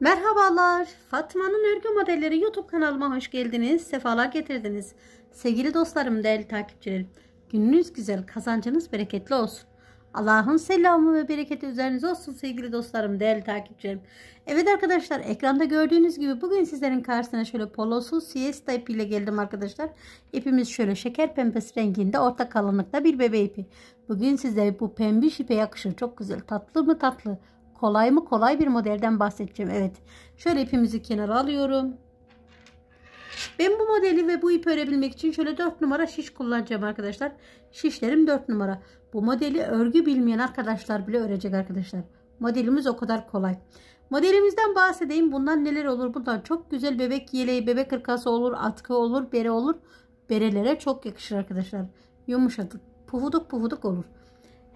Merhabalar. Fatma'nın örgü modelleri YouTube kanalıma hoş geldiniz. Sefalar getirdiniz. Sevgili dostlarım, değerli takipçilerim. Gününüz güzel, kazancınız bereketli olsun. Allah'ın selamı ve bereketi üzerinize olsun sevgili dostlarım, değerli takipçilerim. Evet arkadaşlar ekranda gördüğünüz gibi bugün sizlerin karşısına şöyle polosuz siesta ipiyle geldim arkadaşlar. İpimiz şöyle şeker pembesi renginde orta kalınlıkta bir bebe ipi. Bugün size bu pembiş ipe yakışır. Çok güzel tatlı mı tatlı kolay mı kolay bir modelden bahsedeceğim. Evet şöyle ipimizi kenara alıyorum. Ben bu modeli ve bu ipi örebilmek için şöyle 4 numara şiş kullanacağım arkadaşlar. Şişlerim 4 numara. Bu modeli örgü bilmeyen arkadaşlar bile örecek arkadaşlar. Modelimiz o kadar kolay. Modelimizden bahsedeyim. Bundan neler olur? Bundan çok güzel bebek yeleği, bebek hırkası olur, atkı olur, bere olur. Berelere çok yakışır arkadaşlar. Yumuşadık, pufuduk pufuduk olur.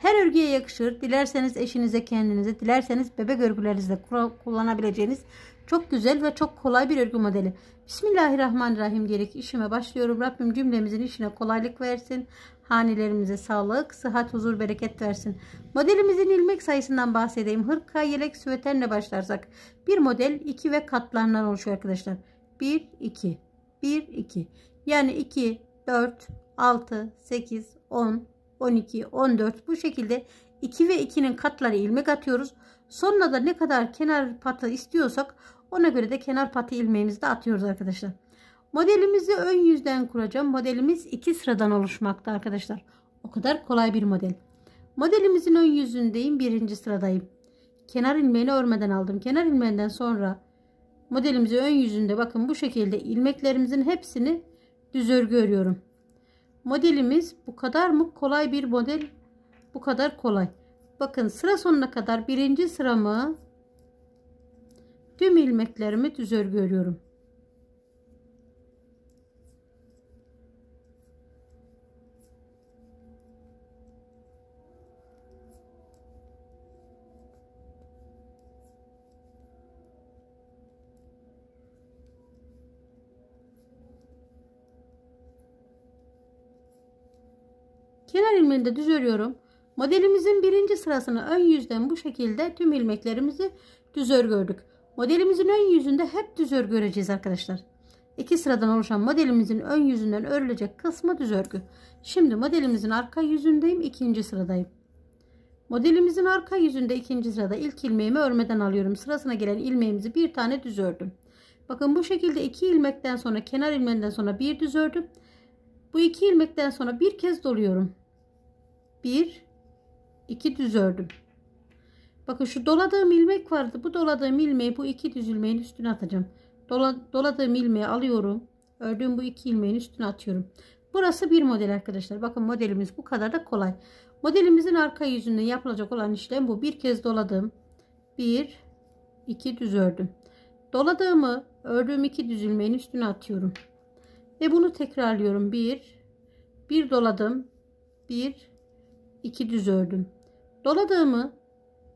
Her örgüye yakışır. Dilerseniz eşinize, kendinize, dilerseniz bebek örgülerinizde kullanabileceğiniz çok güzel ve çok kolay bir örgü modeli. Bismillahirrahmanirrahim diyerek işime başlıyorum. Rabbim cümlemizin işine kolaylık versin. Hanelerimize sağlık, sıhhat, huzur, bereket versin. Modelimizin ilmek sayısından bahsedeyim. Hırka, yelek, süveterle başlarsak. Bir model 2 ve katlarından oluşuyor arkadaşlar. 1, 2, 1, 2. Yani 2, 4, 6, 8, 10, 12, 14 bu şekilde 2 ve 2'nin katları ilmek atıyoruz. Sonra da ne kadar kenar patı istiyorsak ona göre de kenar patı ilmeğimizi de atıyoruz arkadaşlar. Modelimizi ön yüzden kuracağım. Modelimiz iki sıradan oluşmakta arkadaşlar. O kadar kolay bir model. Modelimizin ön yüzündeyim. Birinci sıradayım. Kenar ilmeğini örmeden aldım. Kenar ilmeğinden sonra modelimizi ön yüzünde bakın bu şekilde ilmeklerimizin hepsini düz örgü örüyorum. Modelimiz bu kadar mı kolay bir model? Bu kadar kolay. Bakın sıra sonuna kadar birinci sıramı tüm ilmeklerimi düz örgü örüyorum. Kenar ilmeğini de düz örüyorum. Modelimizin birinci sırasını ön yüzden bu şekilde tüm ilmeklerimizi düz örgü ördük. Modelimizin ön yüzünde hep düz örgü öreceğiz arkadaşlar. İki sıradan oluşan modelimizin ön yüzünden örülecek kısmı düz örgü. Şimdi modelimizin arka yüzündeyim. ikinci sıradayım. Modelimizin arka yüzünde ikinci sırada ilk ilmeğimi örmeden alıyorum. Sırasına gelen ilmeğimizi bir tane düz ördüm. Bakın bu şekilde iki ilmekten sonra kenar ilmeğinden sonra bir düz ördüm. Bu iki ilmekten sonra bir kez doluyorum. 1 2 düz ördüm. Bakın şu doladığım ilmek vardı. Bu doladığım ilmeği bu iki düz ilmeğin üstüne atacağım. Dola, doladığım ilmeği alıyorum. Ördüğüm bu iki ilmeğin üstüne atıyorum. Burası bir model arkadaşlar. Bakın modelimiz bu kadar da kolay. Modelimizin arka yüzünde yapılacak olan işlem bu. Bir kez doladım. Bir, iki düz ördüm. Doladığımı ördüğüm iki düz ilmeğin üstüne atıyorum. Ve bunu tekrarlıyorum. Bir, bir doladım. Bir, 2 düz ördüm. Doladığımı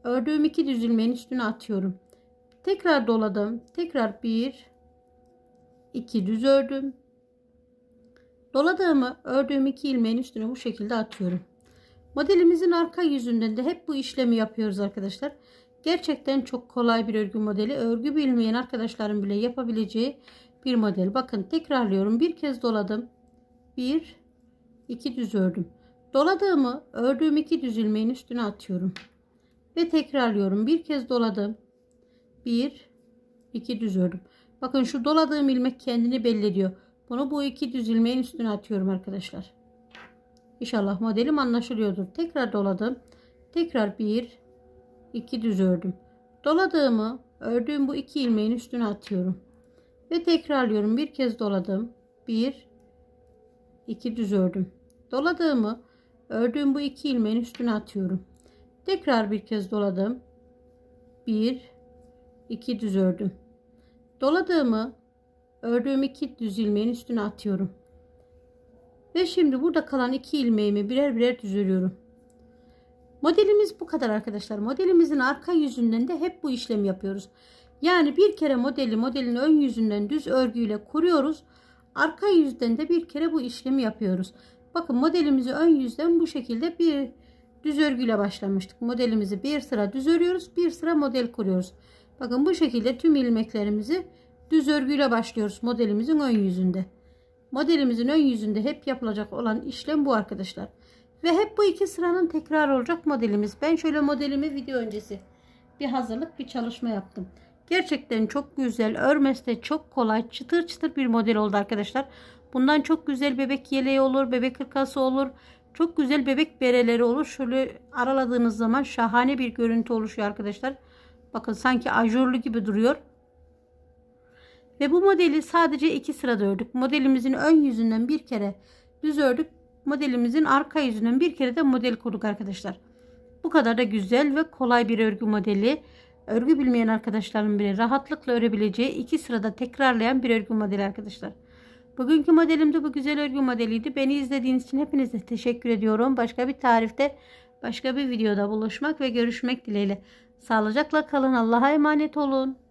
ördüğüm iki düz ilmeğin üstüne atıyorum. Tekrar doladım. Tekrar 1 2 düz ördüm. Doladığımı ördüğüm iki ilmeğin üstüne bu şekilde atıyorum. Modelimizin arka yüzünden de hep bu işlemi yapıyoruz arkadaşlar. Gerçekten çok kolay bir örgü modeli. Örgü bilmeyen arkadaşların bile yapabileceği bir model. Bakın tekrarlıyorum. Bir kez doladım. 1 2 düz ördüm. Doladığımı ördüğüm iki düz ilmeğin üstüne atıyorum. Ve tekrarlıyorum. Bir kez doladım. Bir, iki düz ördüm. Bakın şu doladığım ilmek kendini belli ediyor. Bunu bu iki düz ilmeğin üstüne atıyorum arkadaşlar. İnşallah modelim anlaşılıyordur. Tekrar doladım. Tekrar bir, iki düz ördüm. Doladığımı ördüğüm bu iki ilmeğin üstüne atıyorum. Ve tekrarlıyorum. Bir kez doladım. Bir, iki düz ördüm. Doladığımı Ördüğüm bu iki ilmeğin üstüne atıyorum. Tekrar bir kez doladım. Bir, iki düz ördüm. Doladığımı ördüğüm iki düz ilmeğin üstüne atıyorum. Ve şimdi burada kalan iki ilmeğimi birer birer düz örüyorum. Modelimiz bu kadar arkadaşlar. Modelimizin arka yüzünden de hep bu işlemi yapıyoruz. Yani bir kere modeli modelin ön yüzünden düz örgüyle kuruyoruz. Arka yüzden de bir kere bu işlemi yapıyoruz. Bakın modelimizi ön yüzden bu şekilde bir düz örgüyle başlamıştık. Modelimizi bir sıra düz örüyoruz. Bir sıra model kuruyoruz. Bakın bu şekilde tüm ilmeklerimizi düz örgüyle başlıyoruz modelimizin ön yüzünde. Modelimizin ön yüzünde hep yapılacak olan işlem bu arkadaşlar. Ve hep bu iki sıranın tekrar olacak modelimiz. Ben şöyle modelimi video öncesi bir hazırlık bir çalışma yaptım. Gerçekten çok güzel. Örmesi de çok kolay. Çıtır çıtır bir model oldu arkadaşlar. Bundan çok güzel bebek yeleği olur. Bebek hırkası olur. Çok güzel bebek bereleri olur. Şöyle araladığınız zaman şahane bir görüntü oluşuyor arkadaşlar. Bakın sanki ajurlu gibi duruyor. Ve bu modeli sadece iki sırada ördük. Modelimizin ön yüzünden bir kere düz ördük. Modelimizin arka yüzünden bir kere de model kurduk arkadaşlar. Bu kadar da güzel ve kolay bir örgü modeli. Örgü bilmeyen arkadaşlarım bile rahatlıkla örebileceği iki sırada tekrarlayan bir örgü modeli arkadaşlar. Bugünkü modelim de bu güzel örgü modeliydi. Beni izlediğiniz için hepinize teşekkür ediyorum. Başka bir tarifte, başka bir videoda buluşmak ve görüşmek dileğiyle. Sağlıcakla kalın. Allah'a emanet olun.